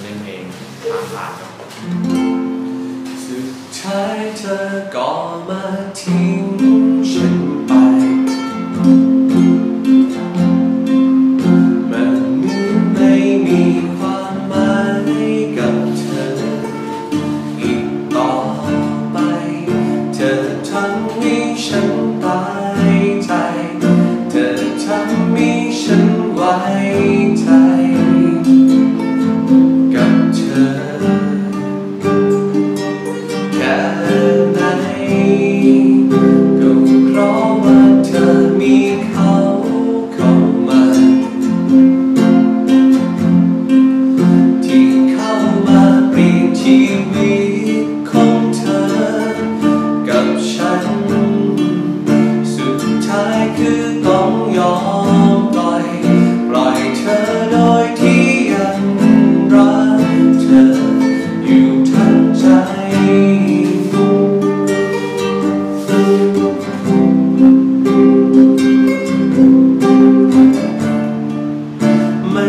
เล่นเพลงตามร้านครับสุดท้ายเธอก็มาทิ้งฉันไปมันเหมือนไม่มีความหมายกับเธอ อีกต่อไป เธอทำให้ฉันตายใจ เธอทำให้ฉันไว้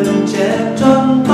มันเจ็บจนต